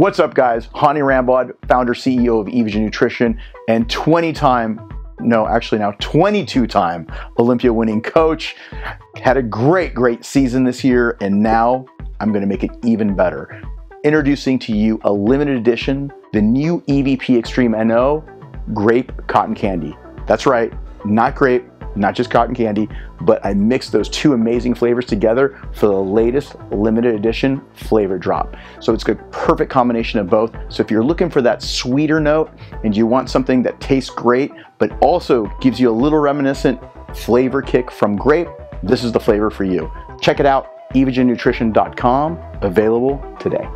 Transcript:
What's up, guys? Hany Rambod, founder, CEO of Evogen Nutrition, and 20 time, no, actually now 22 time Olympia winning coach. Had a great, great season this year, and now I'm gonna make it even better. Introducing to you a limited edition, the new EVP Xtreme NO Grape Cotton Candy. That's right, not grape, not just cotton candy, but I mixed those two amazing flavors together for the latest limited edition flavor drop. So it's a perfect combination of both. So if you're looking for that sweeter note and you want something that tastes great, but also gives you a little reminiscent flavor kick from grape, this is the flavor for you. Check it out, evogennutrition.com, available today.